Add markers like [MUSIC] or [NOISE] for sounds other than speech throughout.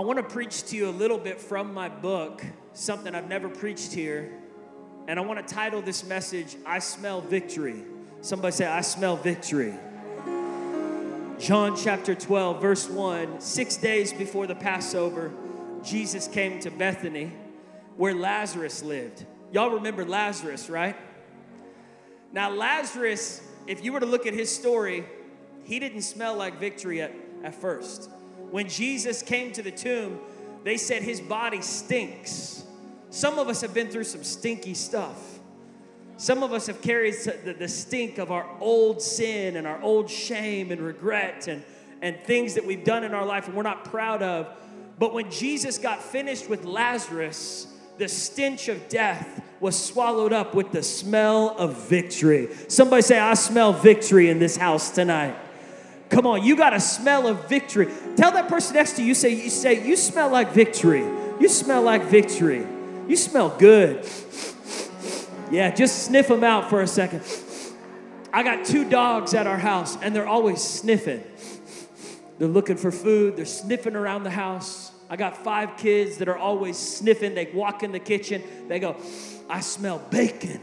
I want to preach to you a little bit from my book, something I've never preached here. And I want to title this message, I Smell Victory. Somebody say, I smell victory. John chapter 12, verse 1 Six days before the Passover, Jesus came to Bethany where Lazarus lived. Y'all remember Lazarus, right? Now, Lazarus, if you were to look at his story, he didn't smell like victory at, at first. When Jesus came to the tomb, they said his body stinks. Some of us have been through some stinky stuff. Some of us have carried the, stink of our old sin and our old shame and regret and, and things that we've done in our life and we're not proud of. But when Jesus got finished with Lazarus, the stench of death was swallowed up with the smell of victory. Somebody say, I smell victory in this house tonight. Come on, you got a smell of victory. Tell that person next to you, say, you say, you smell like victory. You smell like victory. You smell good. Yeah, just sniff them out for a second. I got two dogs at our house, and they're always sniffing. They're looking for food, they're sniffing around the house. I got five kids that are always sniffing. They walk in the kitchen, they go, I smell bacon.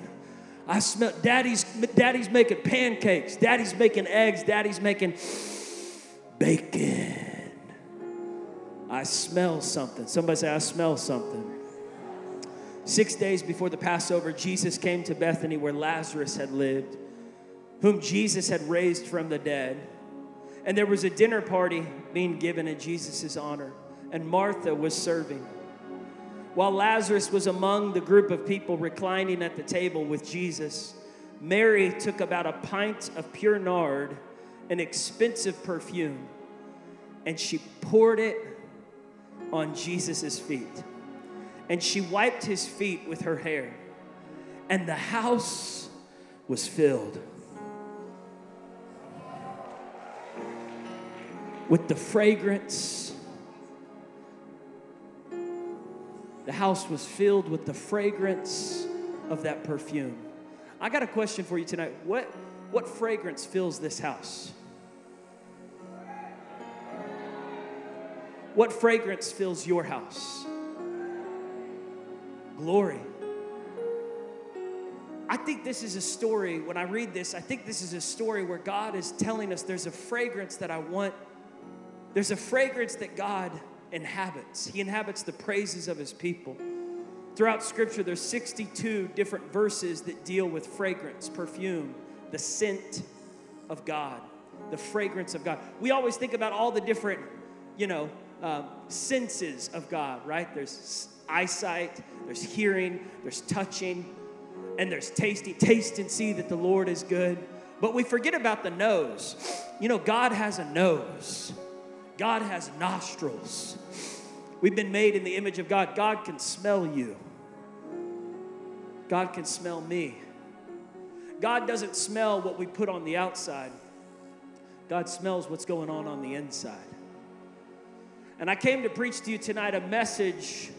I smell daddy's daddy's making pancakes, daddy's making eggs, daddy's making bacon. I smell something. Somebody say, I smell something. Six days before the Passover, Jesus came to Bethany where Lazarus had lived, whom Jesus had raised from the dead. And there was a dinner party being given in Jesus' honor, and Martha was serving. While Lazarus was among the group of people reclining at the table with Jesus, Mary took about a pint of pure nard, an expensive perfume, and she poured it on Jesus' feet. And she wiped his feet with her hair, and the house was filled with the fragrance The house was filled with the fragrance of that perfume. I got a question for you tonight. What, what fragrance fills this house? What fragrance fills your house? Glory. I think this is a story, when I read this, I think this is a story where God is telling us there's a fragrance that I want. There's a fragrance that God inhabits. He inhabits the praises of his people. Throughout scripture, there's 62 different verses that deal with fragrance, perfume, the scent of God, the fragrance of God. We always think about all the different, you know, uh, senses of God, right? There's eyesight, there's hearing, there's touching, and there's tasting. Taste and see that the Lord is good. But we forget about the nose. You know, God has a nose. God has nostrils. We've been made in the image of God. God can smell you. God can smell me. God doesn't smell what we put on the outside. God smells what's going on on the inside. And I came to preach to you tonight a message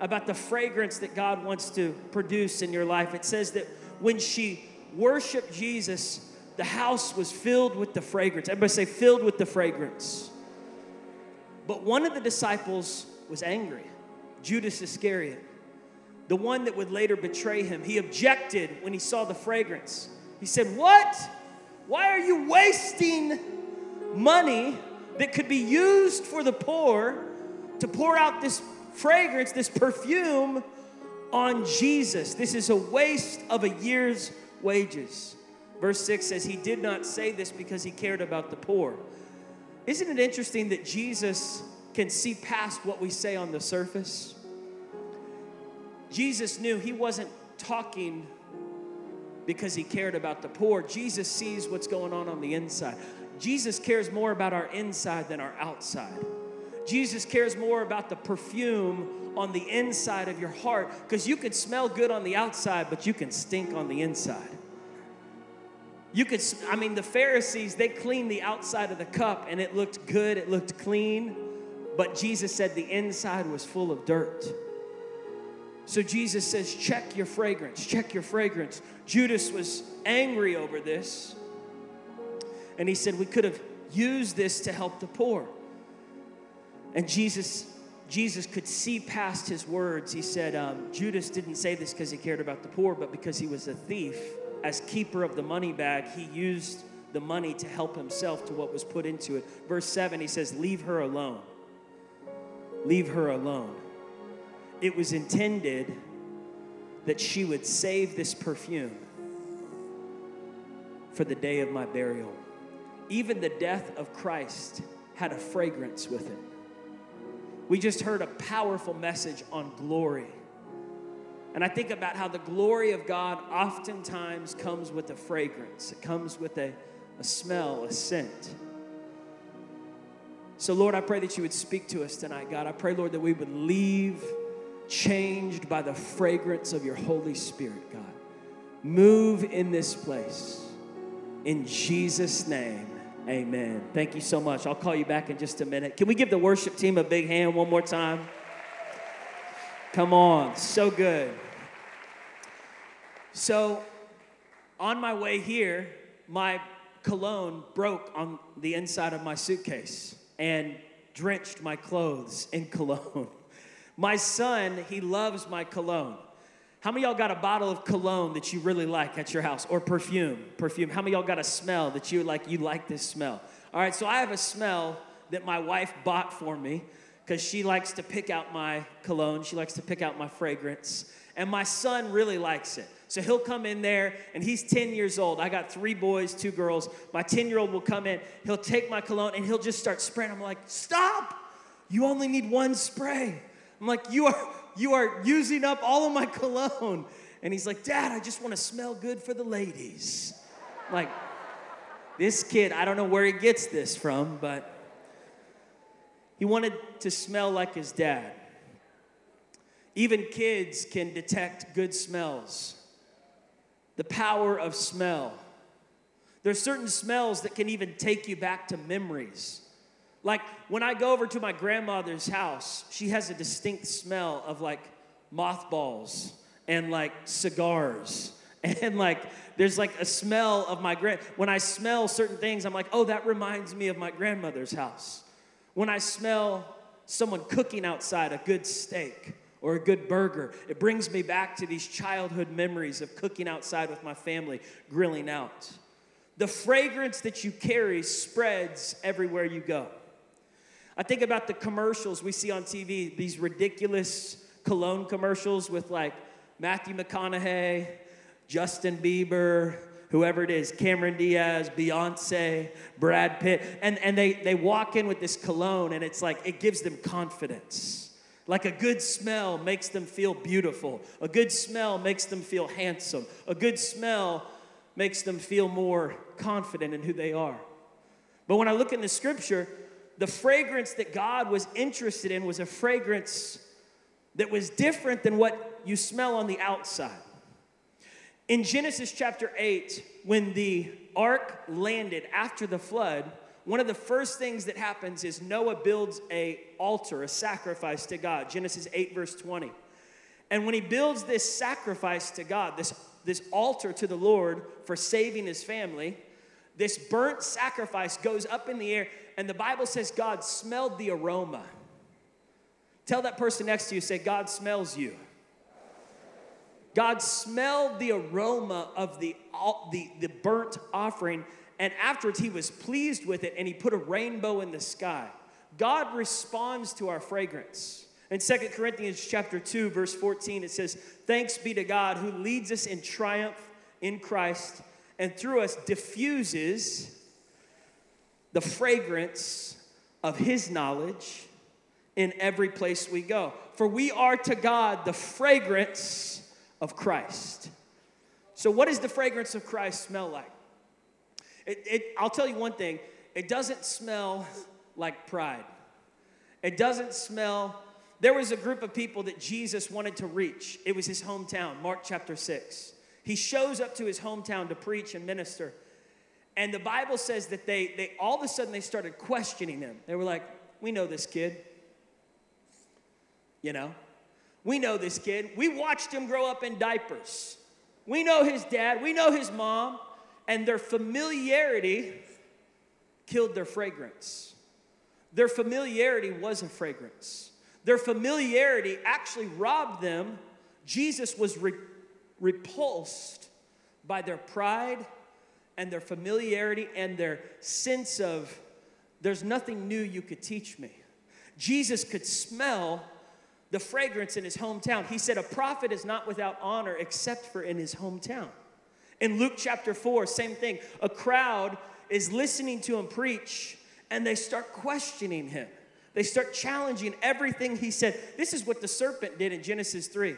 about the fragrance that God wants to produce in your life. It says that when she worshiped Jesus, the house was filled with the fragrance. Everybody say, filled with the fragrance. But one of the disciples was angry Judas Iscariot, the one that would later betray him. He objected when he saw the fragrance. He said, What? Why are you wasting money that could be used for the poor to pour out this fragrance, this perfume on Jesus? This is a waste of a year's wages. Verse 6 says, He did not say this because he cared about the poor isn't it interesting that Jesus can see past what we say on the surface? Jesus knew he wasn't talking because he cared about the poor. Jesus sees what's going on on the inside. Jesus cares more about our inside than our outside. Jesus cares more about the perfume on the inside of your heart because you can smell good on the outside, but you can stink on the inside. You could, I mean, the Pharisees, they cleaned the outside of the cup and it looked good, it looked clean, but Jesus said the inside was full of dirt. So Jesus says, check your fragrance, check your fragrance. Judas was angry over this, and he said, we could have used this to help the poor. And Jesus Jesus could see past his words. He said, um, Judas didn't say this because he cared about the poor, but because he was a thief. As keeper of the money bag, he used the money to help himself to what was put into it. Verse 7, he says, Leave her alone. Leave her alone. It was intended that she would save this perfume for the day of my burial. Even the death of Christ had a fragrance with it. We just heard a powerful message on glory. And I think about how the glory of God oftentimes comes with a fragrance, it comes with a, a smell, a scent. So, Lord, I pray that you would speak to us tonight, God. I pray, Lord, that we would leave changed by the fragrance of your Holy Spirit, God. Move in this place. In Jesus' name, amen. Thank you so much. I'll call you back in just a minute. Can we give the worship team a big hand one more time? Come on, so good. So, on my way here, my cologne broke on the inside of my suitcase and drenched my clothes in cologne. [LAUGHS] My son, he loves my cologne. How many y'all got a bottle of cologne that you really like at your house or perfume? Perfume. How many y'all got a smell that you like you like this smell? All right, so I have a smell that my wife bought for me because she likes to pick out my cologne, she likes to pick out my fragrance, and my son really likes it. So he'll come in there and he's 10 years old. I got three boys, two girls. My 10 year old will come in, he'll take my cologne and he'll just start spraying. I'm like, stop! You only need one spray. I'm like, you are you are using up all of my cologne. And he's like, Dad, I just want to smell good for the ladies. I'm like, this kid, I don't know where he gets this from, but he wanted to smell like his dad. Even kids can detect good smells. The power of smell. There's certain smells that can even take you back to memories. Like when I go over to my grandmother's house, she has a distinct smell of like mothballs and like cigars. [LAUGHS] And like there's like a smell of my grand when I smell certain things, I'm like, oh, that reminds me of my grandmother's house. When I smell someone cooking outside a good steak or a good burger, it brings me back to these childhood memories of cooking outside with my family, grilling out. The fragrance that you carry spreads everywhere you go. I think about the commercials we see on TV, these ridiculous cologne commercials with like Matthew McConaughey, Justin Bieber, whoever it is, Cameron Diaz, Beyonce, Brad Pitt, and, and they, they walk in with this cologne and it's like, it gives them confidence. Like a good smell makes them feel beautiful. A good smell makes them feel handsome. A good smell makes them feel more confident in who they are. But when I look in the scripture, the fragrance that God was interested in was a fragrance that was different than what you smell on the outside. In Genesis chapter 8, when the ark landed after the flood, one of the first things that happens is Noah builds a altar, a sacrifice to God. Genesis 8 verse 20. And when he builds this sacrifice to God, this, this altar to the Lord for saving his family, this burnt sacrifice goes up in the air and the Bible says God smelled the aroma. Tell that person next to you, say, God smells you. God smelled the aroma of the, the, the burnt offering, and afterwards he was pleased with it and he put a rainbow in the sky. God responds to our fragrance. In Second Corinthians chapter 2, verse 14, it says, Thanks be to God who leads us in triumph in Christ and through us diffuses the fragrance of his knowledge in every place we go. For we are to God the fragrance of Christ. So, what does the fragrance of Christ smell like? It, it, I'll tell you one thing it doesn't smell like pride. It doesn't smell. There was a group of people that Jesus wanted to reach. It was his hometown, Mark chapter 6. He shows up to his hometown to preach and minister. And the Bible says that they, they all of a sudden they started questioning him. They were like, We know this kid. You know, we know this kid. We watched him grow up in diapers. We know his dad, we know his mom, and their familiarity killed their fragrance. Their familiarity was a fragrance. Their familiarity actually robbed them. Jesus was re- repulsed by their pride and their familiarity and their sense of there's nothing new you could teach me. Jesus could smell the fragrance in his hometown. He said, A prophet is not without honor except for in his hometown. In Luke chapter 4, same thing. A crowd is listening to him preach and they start questioning him. They start challenging everything he said. This is what the serpent did in Genesis 3.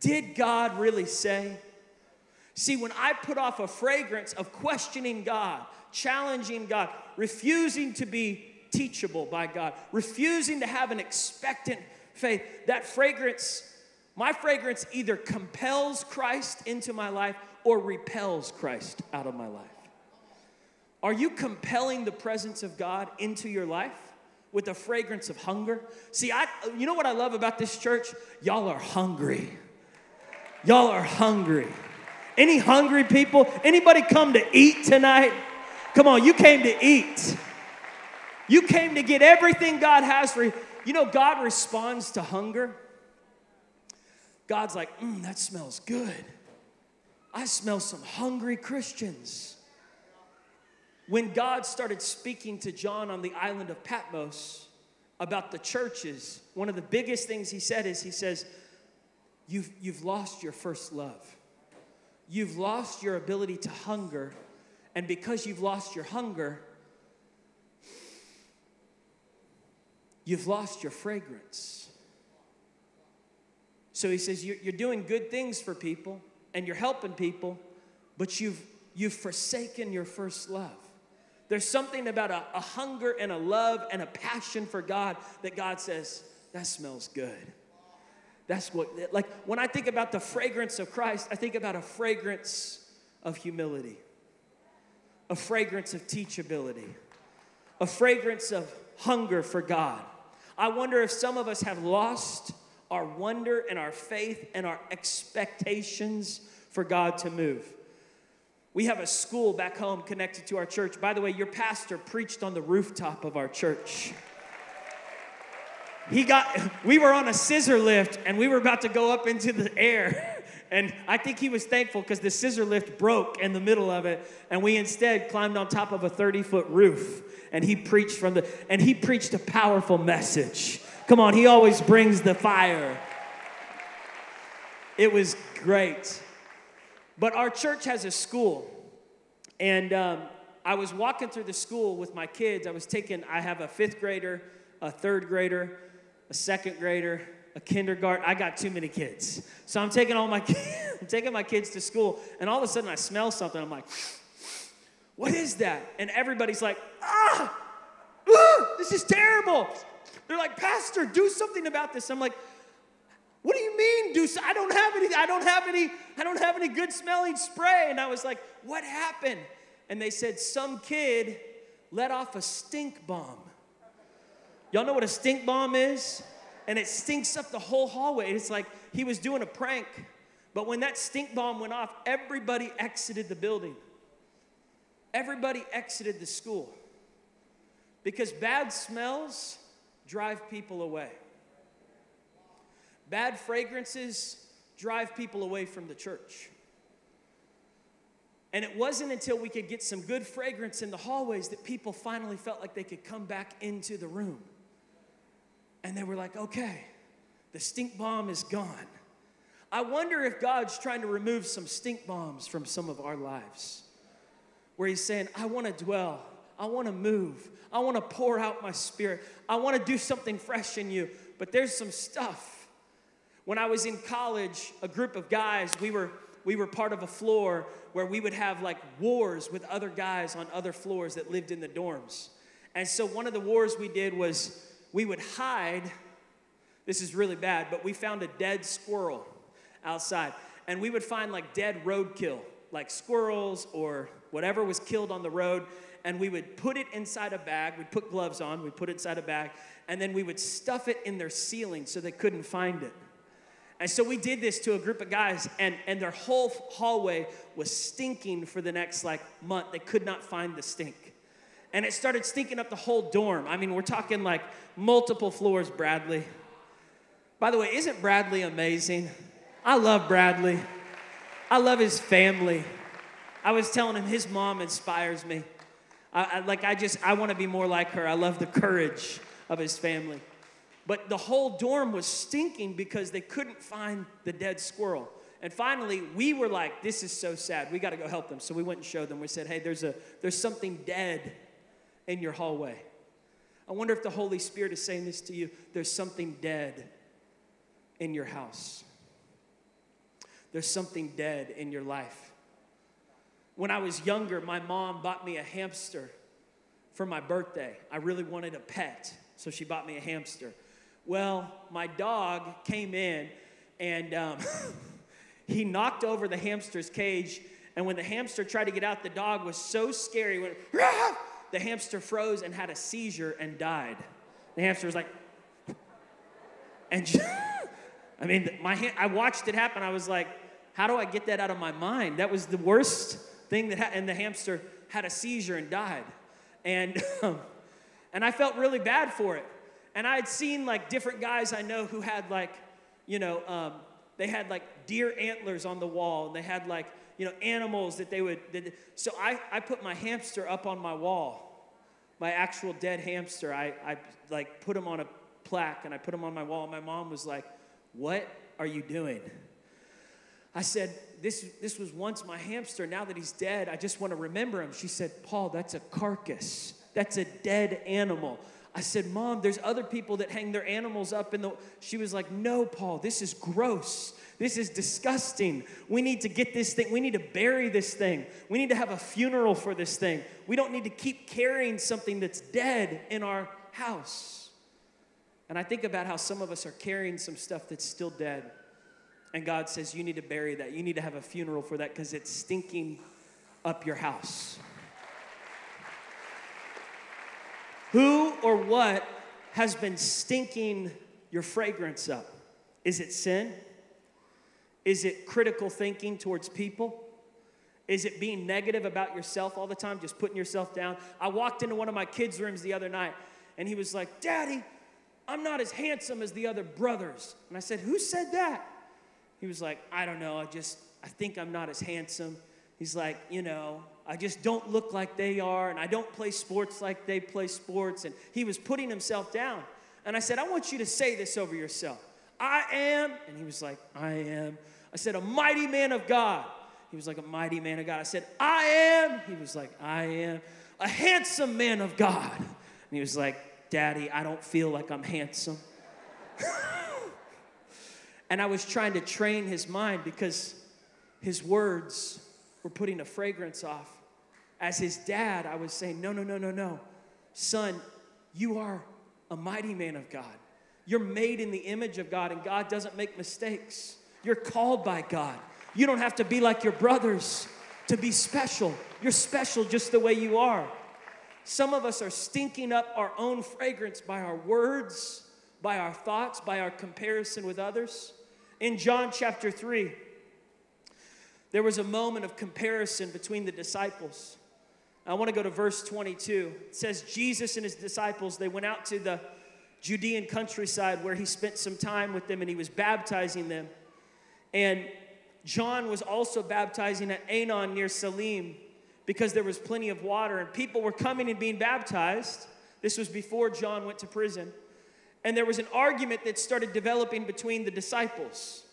Did God really say? See, when I put off a fragrance of questioning God, challenging God, refusing to be teachable by God, refusing to have an expectant faith, that fragrance, my fragrance either compels Christ into my life or repels Christ out of my life. Are you compelling the presence of God into your life with a fragrance of hunger? See, I you know what I love about this church? Y'all are hungry. Y'all are hungry. Any hungry people? Anybody come to eat tonight? Come on, you came to eat. You came to get everything God has for you. You know, God responds to hunger. God's like, mm, that smells good. I smell some hungry Christians. When God started speaking to John on the island of Patmos about the churches, one of the biggest things he said is, He says, You've, you've lost your first love. You've lost your ability to hunger. And because you've lost your hunger, you've lost your fragrance. So he says, You're, doing good things for people and you're helping people, but you've, you've forsaken your first love. There's something about a, a hunger and a love and a passion for God that God says, that smells good. That's what, like, when I think about the fragrance of Christ, I think about a fragrance of humility, a fragrance of teachability, a fragrance of hunger for God. I wonder if some of us have lost our wonder and our faith and our expectations for God to move. We have a school back home connected to our church. By the way, your pastor preached on the rooftop of our church. He got, we were on a scissor lift and we were about to go up into the air. And I think he was thankful because the scissor lift broke in the middle of it. And we instead climbed on top of a 30 foot roof. And he preached from the, and he preached a powerful message. Come on, he always brings the fire. It was great. But our church has a school. And um, I was walking through the school with my kids. I was taking, I have a fifth grader, a third grader, a second grader, a kindergarten. I got too many kids. So I'm taking all my [LAUGHS] I'm taking my kids to school, and all of a sudden I smell something. I'm like, [SIGHS] what is that? And everybody's like, ah, ah this is terrible. They're like, Pastor, do something about this. I'm like, what do you mean do so? I don't have any, I don't have any, I don't have any good smelling spray. And I was like, what happened? And they said, some kid let off a stink bomb. Y'all know what a stink bomb is? And it stinks up the whole hallway. It's like he was doing a prank. But when that stink bomb went off, everybody exited the building. Everybody exited the school. Because bad smells drive people away. Bad fragrances drive people away from the church. And it wasn't until we could get some good fragrance in the hallways that people finally felt like they could come back into the room. And they were like, okay, the stink bomb is gone. I wonder if God's trying to remove some stink bombs from some of our lives. Where He's saying, I want to dwell, I want to move, I want to pour out my spirit, I want to do something fresh in you. But there's some stuff when I was in college, a group of guys, we were we were part of a floor where we would have like wars with other guys on other floors that lived in the dorms. And so one of the wars we did was we would hide. This is really bad, but we found a dead squirrel outside. And we would find like dead roadkill, like squirrels or whatever was killed on the road. And we would put it inside a bag. We'd put gloves on, we'd put it inside a bag, and then we would stuff it in their ceiling so they couldn't find it. And so we did this to a group of guys, and, and their whole hallway was stinking for the next like month. They could not find the stink. And it started stinking up the whole dorm. I mean, we're talking like multiple floors, Bradley. By the way, isn't Bradley amazing? I love Bradley. I love his family. I was telling him his mom inspires me. I, I like I just I want to be more like her. I love the courage of his family. But the whole dorm was stinking because they couldn't find the dead squirrel. And finally, we were like, this is so sad. We got to go help them. So we went and showed them. We said, hey, there's, a, there's something dead in your hallway. I wonder if the Holy Spirit is saying this to you. There's something dead in your house. There's something dead in your life. When I was younger, my mom bought me a hamster for my birthday. I really wanted a pet, so she bought me a hamster. Well, my dog came in and um, [LAUGHS] he knocked over the hamster's cage. And when the hamster tried to get out, the dog was so scary. Went, Rah! The hamster froze and had a seizure and died. The hamster was like, and [LAUGHS] I mean, my I watched it happen. I was like, how do I get that out of my mind? That was the worst thing that happened. And the hamster had a seizure and died. And, um, and I felt really bad for it. And I had seen like different guys I know who had like, you know, um, they had like deer antlers on the wall, and they had like, you know, animals that they would. That, so I, I put my hamster up on my wall, my actual dead hamster. I, I like put him on a plaque and I put him on my wall. My mom was like, What are you doing? I said, this, this was once my hamster. Now that he's dead, I just want to remember him. She said, Paul, that's a carcass. That's a dead animal. I said, Mom, there's other people that hang their animals up in the. She was like, No, Paul, this is gross. This is disgusting. We need to get this thing. We need to bury this thing. We need to have a funeral for this thing. We don't need to keep carrying something that's dead in our house. And I think about how some of us are carrying some stuff that's still dead. And God says, You need to bury that. You need to have a funeral for that because it's stinking up your house. Who or what has been stinking your fragrance up? Is it sin? Is it critical thinking towards people? Is it being negative about yourself all the time, just putting yourself down? I walked into one of my kids' rooms the other night and he was like, Daddy, I'm not as handsome as the other brothers. And I said, Who said that? He was like, I don't know. I just, I think I'm not as handsome. He's like, You know, I just don't look like they are, and I don't play sports like they play sports. And he was putting himself down. And I said, I want you to say this over yourself I am, and he was like, I am. I said, a mighty man of God. He was like, a mighty man of God. I said, I am. He was like, I am. A handsome man of God. And he was like, Daddy, I don't feel like I'm handsome. [LAUGHS] and I was trying to train his mind because his words were putting a fragrance off as his dad, I was saying, No, no, no, no, no. Son, you are a mighty man of God. You're made in the image of God, and God doesn't make mistakes. You're called by God. You don't have to be like your brothers to be special. You're special just the way you are. Some of us are stinking up our own fragrance by our words, by our thoughts, by our comparison with others. In John chapter 3, there was a moment of comparison between the disciples. I want to go to verse 22. It says, Jesus and his disciples, they went out to the Judean countryside where he spent some time with them and he was baptizing them. And John was also baptizing at Aenon near Salim because there was plenty of water and people were coming and being baptized. This was before John went to prison. And there was an argument that started developing between the disciples.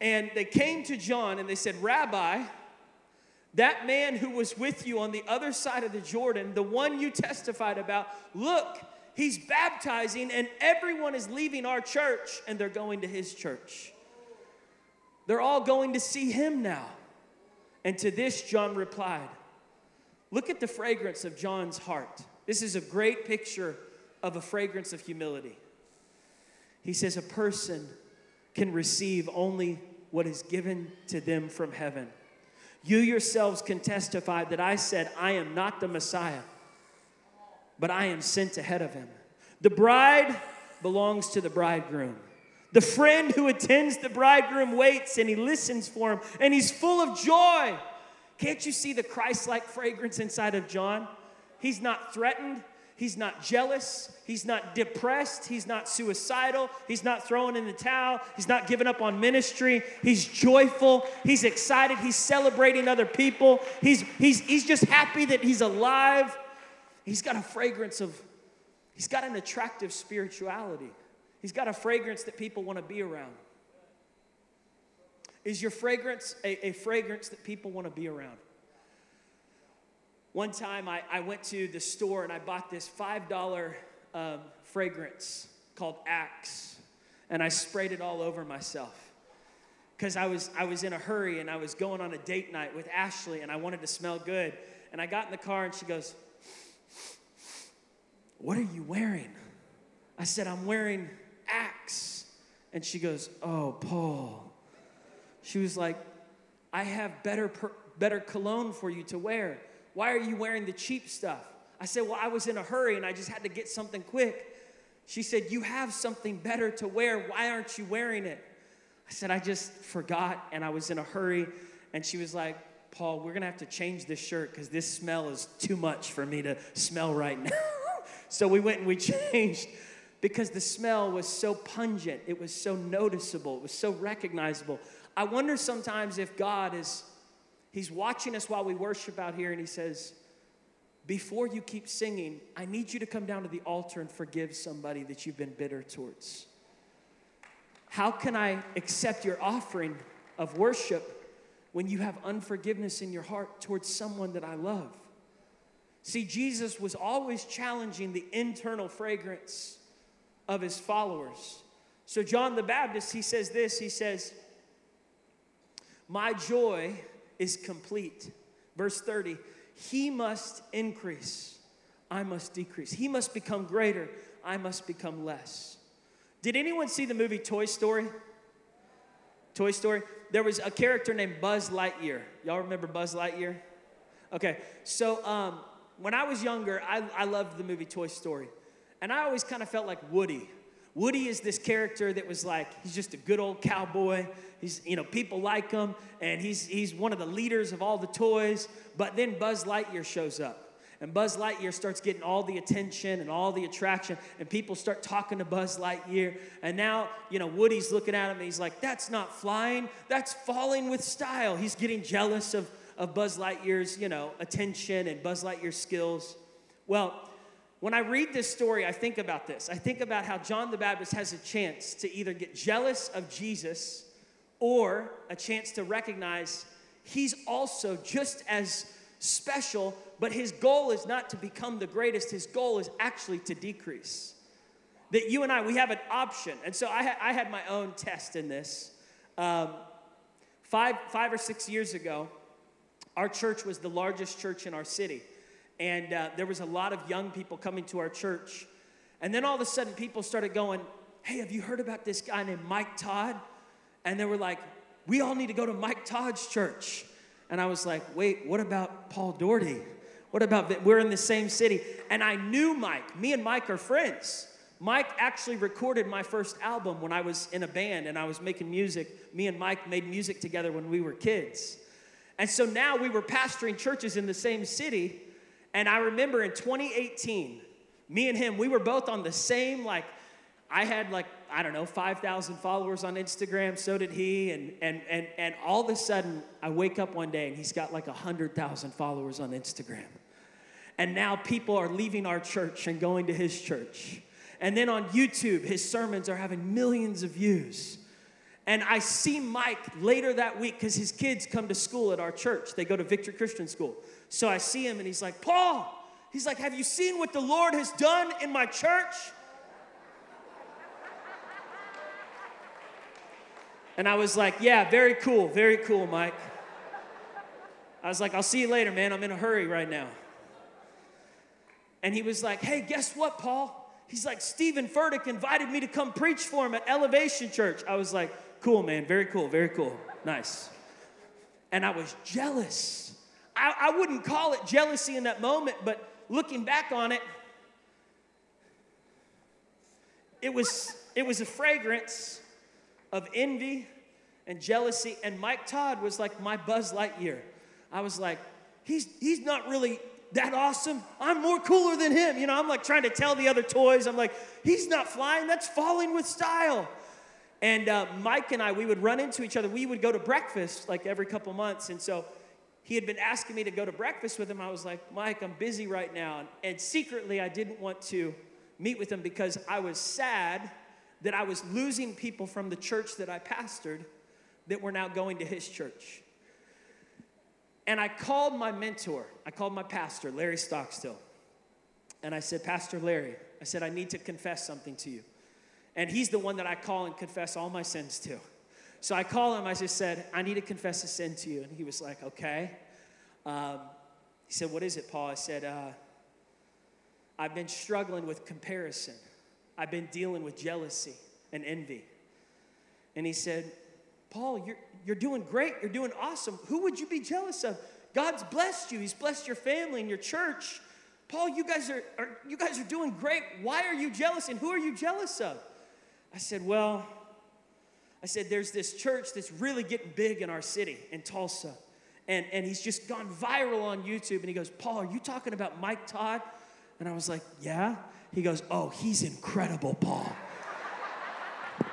And they came to John and they said, Rabbi, that man who was with you on the other side of the Jordan, the one you testified about, look, he's baptizing and everyone is leaving our church and they're going to his church. They're all going to see him now. And to this, John replied, Look at the fragrance of John's heart. This is a great picture of a fragrance of humility. He says, A person can receive only what is given to them from heaven. You yourselves can testify that I said, I am not the Messiah, but I am sent ahead of him. The bride belongs to the bridegroom. The friend who attends the bridegroom waits and he listens for him and he's full of joy. Can't you see the Christ like fragrance inside of John? He's not threatened, He's not jealous. He's not depressed. He's not suicidal. He's not throwing in the towel. He's not giving up on ministry. He's joyful. He's excited. He's celebrating other people. He's, he's, he's just happy that he's alive. He's got a fragrance of, he's got an attractive spirituality. He's got a fragrance that people want to be around. Is your fragrance a, a fragrance that people want to be around? One time I, I went to the store and I bought this $5 um, fragrance called Axe, and I sprayed it all over myself. Because I was, I was in a hurry and I was going on a date night with Ashley and I wanted to smell good. And I got in the car and she goes, What are you wearing? I said, I'm wearing Axe. And she goes, Oh, Paul. She was like, I have better, per- better cologne for you to wear. Why are you wearing the cheap stuff? I said, Well, I was in a hurry and I just had to get something quick. She said, You have something better to wear. Why aren't you wearing it? I said, I just forgot and I was in a hurry. And she was like, Paul, we're gonna have to change this shirt because this smell is too much for me to smell right now. [LAUGHS] so we went and we [LAUGHS] changed because the smell was so pungent, it was so noticeable, it was so recognizable. I wonder sometimes if God is He's watching us while we worship out here, and He says, Before you keep singing, I need you to come down to the altar and forgive somebody that you've been bitter towards. How can I accept your offering of worship when you have unforgiveness in your heart towards someone that I love? See, Jesus was always challenging the internal fragrance of his followers. So, John the Baptist, he says this he says, My joy is complete. Verse 30 He must increase, I must decrease. He must become greater, I must become less. Did anyone see the movie Toy Story? Toy Story? There was a character named Buzz Lightyear. Y'all remember Buzz Lightyear? Okay, so um, when I was younger, I, I loved the movie Toy Story. And I always kind of felt like Woody. Woody is this character that was like, he's just a good old cowboy. He's, you know, people like him, and he's, he's one of the leaders of all the toys. But then Buzz Lightyear shows up. And Buzz Lightyear starts getting all the attention and all the attraction, and people start talking to Buzz Lightyear. And now, you know, Woody's looking at him and he's like, That's not flying, that's falling with style. He's getting jealous of, of Buzz Lightyear's, you know, attention and Buzz Lightyear's skills. Well, when I read this story, I think about this. I think about how John the Baptist has a chance to either get jealous of Jesus or a chance to recognize he's also just as special, but his goal is not to become the greatest, his goal is actually to decrease. That you and I, we have an option. And so I, ha- I had my own test in this. Um, five, five or six years ago, our church was the largest church in our city. And uh, there was a lot of young people coming to our church. And then all of a sudden, people started going, Hey, have you heard about this guy named Mike Todd? And they were like, We all need to go to Mike Todd's church. And I was like, Wait, what about Paul Daugherty? What about, we're in the same city. And I knew Mike. Me and Mike are friends. Mike actually recorded my first album when I was in a band and I was making music. Me and Mike made music together when we were kids. And so now we were pastoring churches in the same city. And I remember in 2018, me and him, we were both on the same, like, I had like, I don't know, 5,000 followers on Instagram, so did he. And, and, and, and all of a sudden, I wake up one day and he's got like 100,000 followers on Instagram. And now people are leaving our church and going to his church. And then on YouTube, his sermons are having millions of views. And I see Mike later that week because his kids come to school at our church. They go to Victory Christian School. So I see him and he's like, Paul, he's like, Have you seen what the Lord has done in my church? And I was like, Yeah, very cool, very cool, Mike. I was like, I'll see you later, man. I'm in a hurry right now. And he was like, Hey, guess what, Paul? He's like, Stephen Furtick invited me to come preach for him at Elevation Church. I was like, Cool, man. Very cool, very cool. Nice. And I was jealous. I, I wouldn't call it jealousy in that moment, but looking back on it, it was, it was a fragrance of envy and jealousy. And Mike Todd was like my Buzz Lightyear. I was like, he's, he's not really that awesome? I'm more cooler than him. You know, I'm like trying to tell the other toys, I'm like, he's not flying, that's falling with style. And uh, Mike and I, we would run into each other. We would go to breakfast like every couple months. And so he had been asking me to go to breakfast with him. I was like, Mike, I'm busy right now. And, secretly, I didn't want to meet with him because I was sad that I was losing people from the church that I pastored that were now going to his church. And I called my mentor, I called my pastor, Larry Stockstill. And I said, Pastor Larry, I said, I need to confess something to you. And he's the one that I call and confess all my sins to. So I call him, I just said, I need to confess a sin to you. And he was like, okay. Um, he said, What is it, Paul? I said, uh, I've been struggling with comparison. I've been dealing with jealousy and envy. And he said, Paul, you're, you're doing great. You're doing awesome. Who would you be jealous of? God's blessed you. He's blessed your family and your church. Paul, you guys are, are you guys are doing great. Why are you jealous? And who are you jealous of? I said, Well, I said, there's this church that's really getting big in our city, in Tulsa. And, and he's just gone viral on YouTube. And he goes, Paul, are you talking about Mike Todd? And I was like, Yeah. He goes, Oh, he's incredible, Paul. [LAUGHS]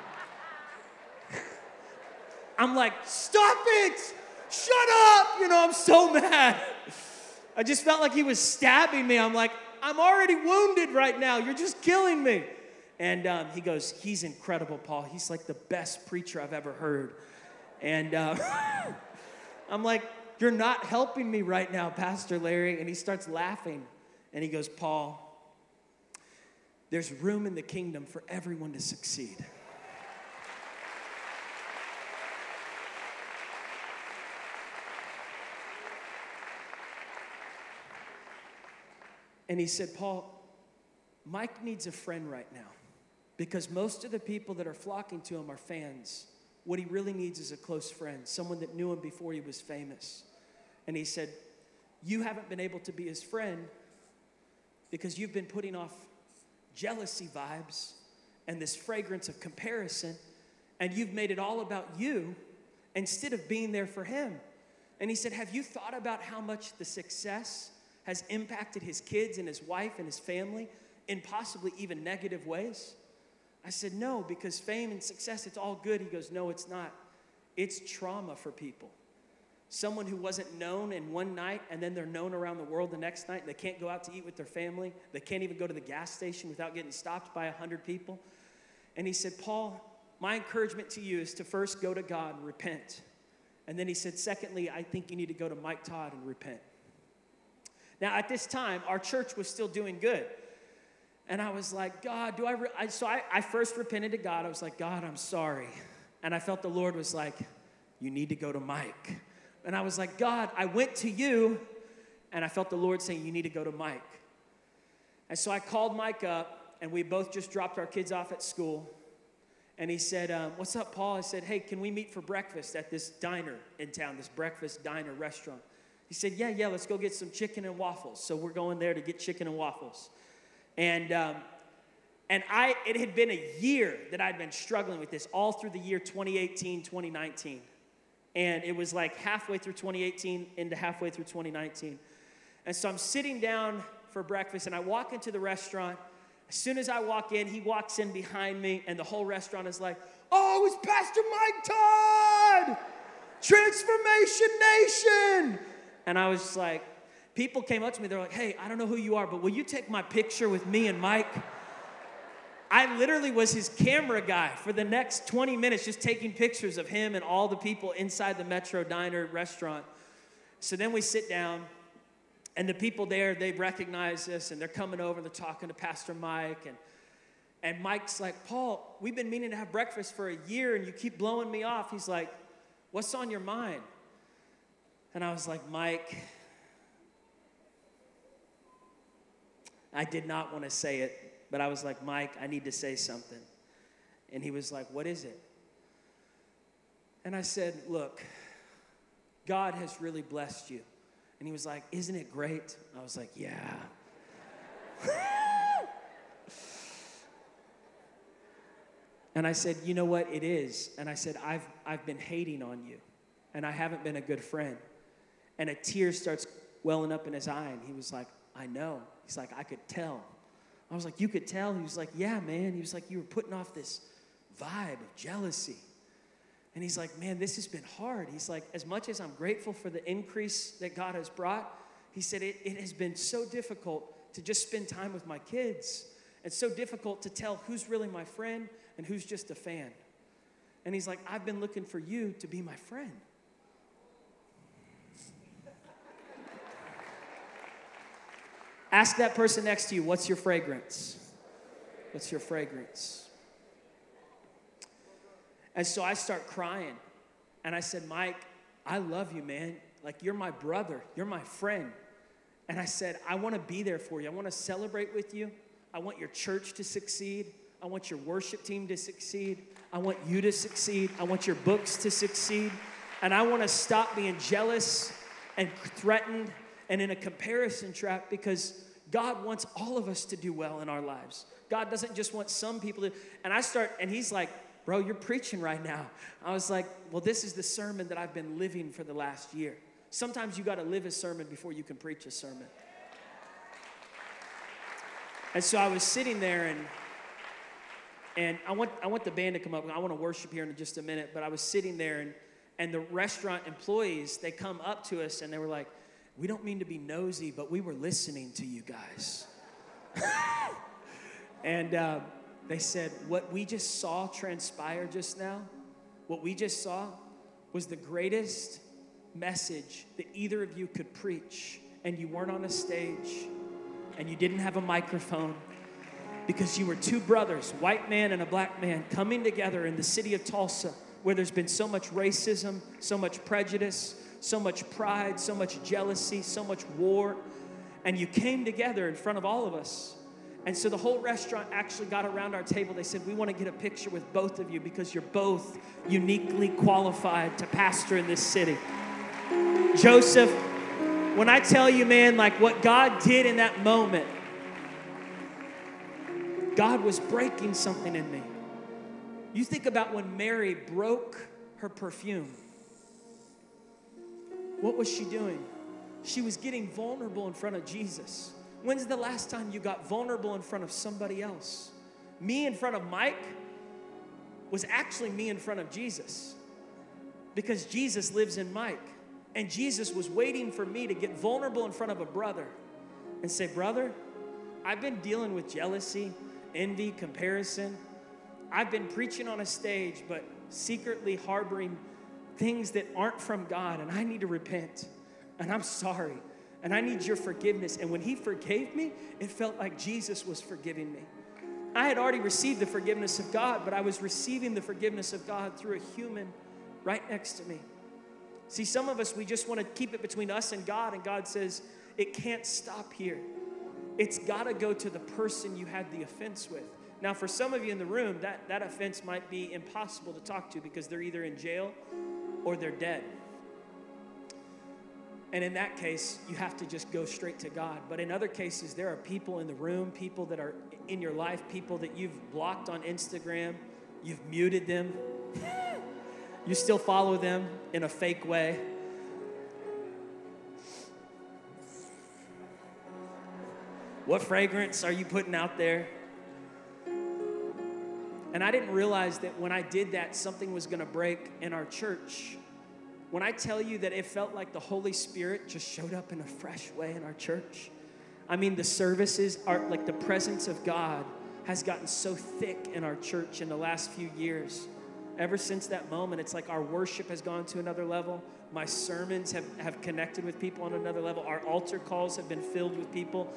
I'm like, Stop it! Shut up! You know, I'm so [LAUGHS] mad. I just felt like he was stabbing me. I'm like, I'm already wounded right now. You're just killing me. And um, he goes, He's incredible, Paul. He's like the best preacher I've ever heard. And uh, [LAUGHS] I'm like, You're not helping me right now, Pastor Larry. And he starts laughing. And he goes, Paul, there's room in the kingdom for everyone to succeed. And he said, Paul, Mike needs a friend right now because most of the people that are flocking to him are fans. What he really needs is a close friend, someone that knew him before he was famous. And he said, You haven't been able to be his friend because you've been putting off jealousy vibes and this fragrance of comparison, and you've made it all about you instead of being there for him. And he said, Have you thought about how much the success has impacted his kids and his wife and his family in possibly even negative ways? I said, No, because fame and success, it's all good. He goes, No, it's not. It's trauma for people. Someone who wasn't known in one night and then they're known around the world the next night. They can't go out to eat with their family. They can't even go to the gas station without getting stopped by a 100 people. And he said, Paul, my encouragement to you is to first go to God and repent. And then he said, secondly, I think you need to go to Mike Todd and repent. Now, at this time, our church was still doing good. And I was like, God, do I, re-? I so I, I first repented to God. I was like, God, I'm sorry. And I felt the Lord was like, You need to go to Mike. And I was like, God, I went to you. And I felt the Lord saying, You need to go to Mike. And so I called Mike up, and we both just dropped our kids off at school. And he said, um, What's up, Paul? I said, Hey, can we meet for breakfast at this diner in town, this breakfast diner restaurant? He said, Yeah, yeah, let's go get some chicken and waffles. So we're going there to get chicken and waffles. And, um, and I, it had been a year that I'd been struggling with this all through the year 2018, 2019. And it was like halfway through 2018 into halfway through 2019. And so I'm sitting down for breakfast and I walk into the restaurant. As soon as I walk in, he walks in behind me, and the whole restaurant is like, Oh, it's Pastor Mike Todd! Transformation Nation! And I was like, people came up to me, they're like, hey, I don't know who you are, but will you take my picture with me and Mike? I literally was his camera guy for the next 20 minutes, just taking pictures of him and all the people inside the Metro Diner restaurant. So then we sit down, and the people there, they recognize us, and they're coming over and they're talking to Pastor Mike. And, and Mike's like, Paul, we've been meaning to have breakfast for a year, and you keep blowing me off. He's like, What's on your mind? And I was like, Mike, I did not want to say it, but I was like, Mike, I need to say something. And he was like, What is it? And I said, Look, God has really blessed you. And he was like, Isn't it great? I was like, Yeah. and I said, You know what? It is. And I said, I've, I've been hating on you, and I haven't been a good friend. And a tear starts welling up in his eye. And he was like, I know. He's like, I could tell. I was like, You could tell? He was like, Yeah, man. He was like, You were putting off this vibe of jealousy. And he's like, Man, this has been hard. He's like, As much as I'm grateful for the increase that God has brought, he said, It, it has been so difficult to just spend time with my kids. It's so difficult to tell who's really my friend and who's just a fan. And he's like, I've been looking for you to be my friend. Ask that person next to you, what's your fragrance? What's your fragrance? And so I start crying. And I said, Mike, I love you, man. Like, you're my brother, you're my friend. And I said, I want to be there for you. I want to celebrate with you. I want your church to succeed. I want your worship team to succeed. I want you to succeed. I want your books to succeed. And I want to stop being jealous and threatened and in a comparison trap because God wants all of us to do well in our lives. God doesn't just want some people to. And I start, and he's like, Bro, you're preaching right now. I was like, Well, this is the sermon that I've been living for the last year. Sometimes you got to live a sermon before you can preach a sermon. And so I was sitting there and and I want I want the band to come up. I want to worship here in just a minute, but I was sitting there and and the restaurant employees, they come up to us and they were like, we don't mean to be nosy, but we were listening to you guys. [LAUGHS] and uh, they said, What we just saw transpire just now, what we just saw was the greatest message that either of you could preach. And you weren't on a stage and you didn't have a microphone because you were two brothers, white man and a black man, coming together in the city of Tulsa where there's been so much racism, so much prejudice, so much pride, so much jealousy, so much war. And you came together in front of all of us. And so the whole restaurant actually got around our table. They said, We want to get a picture with both of you because you're both uniquely qualified to pastor in this city. Joseph, when I tell you, man, like what God did in that moment, God was breaking something in me. You think about when Mary broke her perfume. What was she doing? She was getting vulnerable in front of Jesus. When's the last time you got vulnerable in front of somebody else? Me in front of Mike was actually me in front of Jesus because Jesus lives in Mike. And Jesus was waiting for me to get vulnerable in front of a brother and say, Brother, I've been dealing with jealousy, envy, comparison. I've been preaching on a stage, but secretly harboring things that aren't from God, and I need to repent. And I'm sorry. And I need your forgiveness. And when He forgave me, it felt like Jesus was forgiving me. I had already received the forgiveness of God, but I was receiving the forgiveness of God through a human right next to me. See, some of us, we just want to keep it between us and God, and God says, it can't stop here. It's got to go to the person you had the offense with. Now, for some of you in the room, that, that offense might be impossible to talk to because they're either in jail or they're dead. And in that case, you have to just go straight to God. But in other cases, there are people in the room, people that are in your life, people that you've blocked on Instagram, you've muted them, [LAUGHS] you still follow them in a fake way. What fragrance are you putting out there? And I didn't realize that when I did that, something was going to break in our church. When I tell you that it felt like the Holy Spirit just showed up in a fresh way in our church, I mean, the services are like the presence of God has gotten so thick in our church in the last few years. Ever since that moment, it's like our worship has gone to another level. My sermons have, have connected with people on another level. Our altar calls have been filled with people.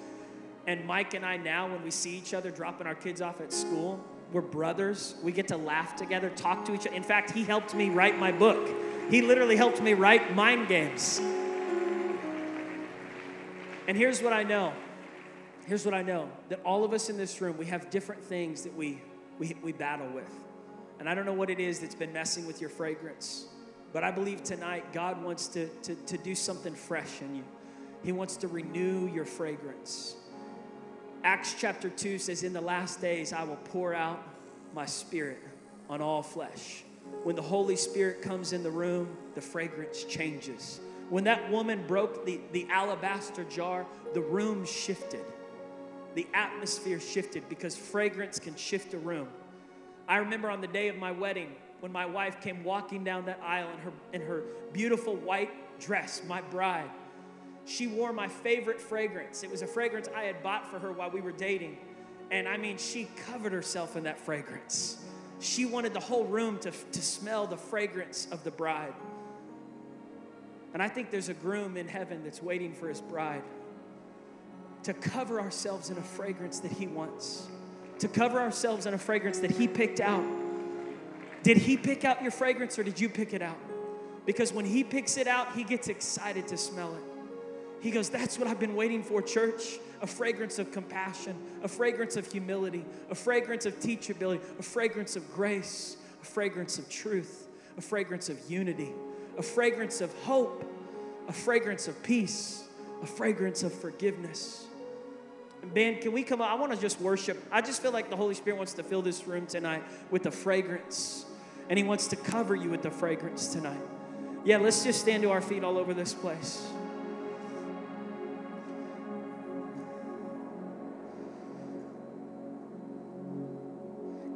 And Mike and I now, when we see each other dropping our kids off at school, we're brothers. We get to laugh together, talk to each other. In fact, he helped me write my book. He literally helped me write Mind Games. And here's what I know. Here's what I know that all of us in this room, we have different things that we, we, we battle with. And I don't know what it is that's been messing with your fragrance, but I believe tonight God wants to, to, to do something fresh in you. He wants to renew your fragrance. Acts chapter 2 says, In the last days, I will pour out my spirit on all flesh. When the Holy Spirit comes in the room, the fragrance changes. When that woman broke the, the alabaster jar, the room shifted. The atmosphere shifted because fragrance can shift a room. I remember on the day of my wedding when my wife came walking down that aisle in her, in her beautiful white dress, my bride. She wore my favorite fragrance. It was a fragrance I had bought for her while we were dating. And I mean, she covered herself in that fragrance. She wanted the whole room to, to smell the fragrance of the bride. And I think there's a groom in heaven that's waiting for his bride to cover ourselves in a fragrance that he wants, to cover ourselves in a fragrance that he picked out. Did he pick out your fragrance or did you pick it out? Because when he picks it out, he gets excited to smell it. He goes, That's what I've been waiting for, church. A fragrance of compassion, a fragrance of humility, a fragrance of teachability, a fragrance of grace, a fragrance of truth, a fragrance of unity, a fragrance of hope, a fragrance of peace, a fragrance of forgiveness. Ben, can we come up? I want to just worship. I just feel like the Holy Spirit wants to fill this room tonight with the fragrance, and He wants to cover you with the fragrance tonight. Yeah, let's just stand to our feet all over this place.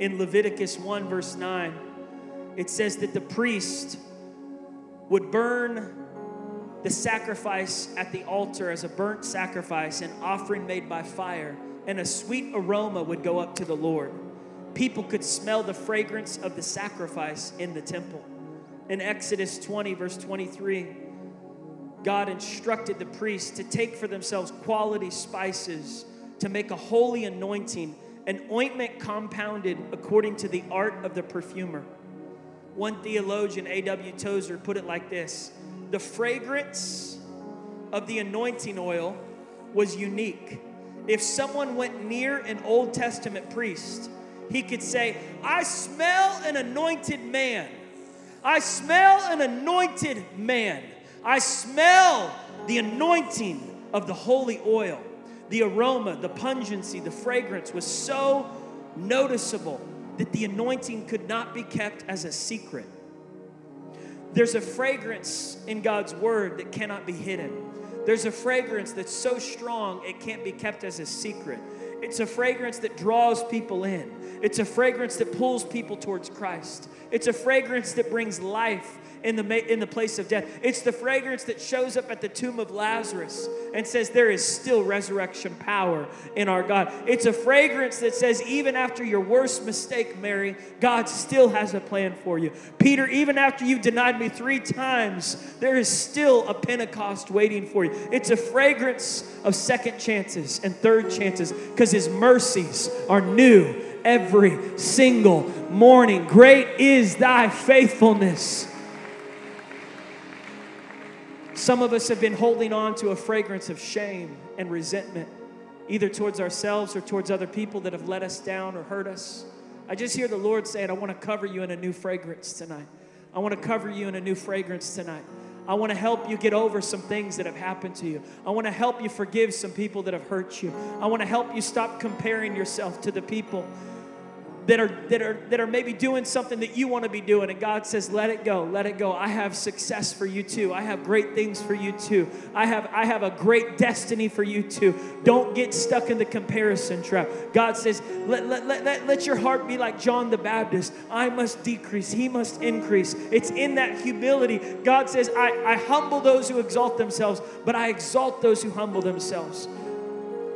In Leviticus 1, verse 9, it says that the priest would burn the sacrifice at the altar as a burnt sacrifice, an offering made by fire, and a sweet aroma would go up to the Lord. People could smell the fragrance of the sacrifice in the temple. In Exodus 20, verse 23, God instructed the priests to take for themselves quality spices to make a holy anointing, an ointment compounded according to the art of the perfumer. One theologian, A.W. Tozer, put it like this The fragrance of the anointing oil was unique. If someone went near an Old Testament priest, he could say, I smell an anointed man. I smell an anointed man. I smell the anointing of the holy oil. The aroma, the pungency, the fragrance was so noticeable that the anointing could not be kept as a secret. There's a fragrance in God's word that cannot be hidden. There's a fragrance that's so strong it can't be kept as a secret. It's a fragrance that draws people in. It's a fragrance that pulls people towards Christ. It's a fragrance that brings life in the, in the place of death. It's the fragrance that shows up at the tomb of Lazarus and says, There is still resurrection power in our God. It's a fragrance that says, Even after your worst mistake, Mary, God still has a plan for you. Peter, even after you've denied me three times, there is still a Pentecost waiting for you. It's a fragrance of second chances and third chances because his mercies are new every single morning. Great is thy faithfulness. Some of us have been holding on to a fragrance of shame and resentment, either towards ourselves or towards other people that have let us down or hurt us. I just hear the Lord saying, I want to cover you in a new fragrance tonight. I want to cover you in a new fragrance tonight. I want to help you get over some things that have happened to you. I want to help you forgive some people that have hurt you. I want to help you stop comparing yourself to the people that are that are that are maybe doing something that you want to be doing and God says let it go let it go. I have success for you too. I have great things for you too. I have I have a great destiny for you too. Don't get stuck in the comparison trap. God says let let, let, let, let your heart be like John the Baptist. I must decrease he must increase. It's in that humility. God says I, I humble those who exalt themselves but I exalt those who humble themselves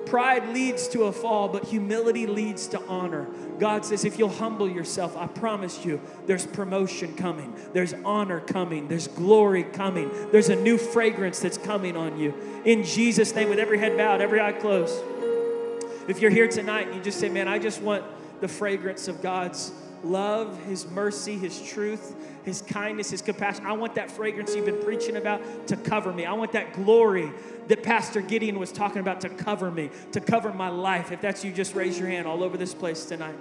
Pride leads to a fall, but humility leads to honor. God says, if you'll humble yourself, I promise you, there's promotion coming, there's honor coming, there's glory coming, there's a new fragrance that's coming on you. In Jesus' name, with every head bowed, every eye closed. If you're here tonight and you just say, man, I just want the fragrance of God's love, His mercy, His truth, His kindness, His compassion. I want that fragrance you've been preaching about to cover me. I want that glory that Pastor Gideon was talking about to cover me, to cover my life. If that's you, just raise your hand all over this place tonight.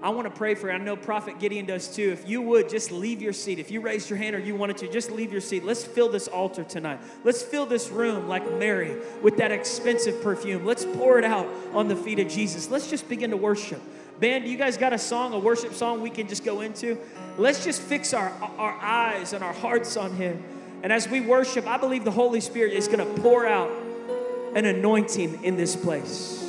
I want to pray for you. I know Prophet Gideon does too. If you would just leave your seat, if you raised your hand or you wanted to, just leave your seat. Let's fill this altar tonight. Let's fill this room like Mary with that expensive perfume. Let's pour it out on the feet of Jesus. Let's just begin to worship. Band, you guys got a song, a worship song we can just go into? Let's just fix our, our eyes and our hearts on Him. And as we worship, I believe the Holy Spirit is going to pour out an anointing in this place.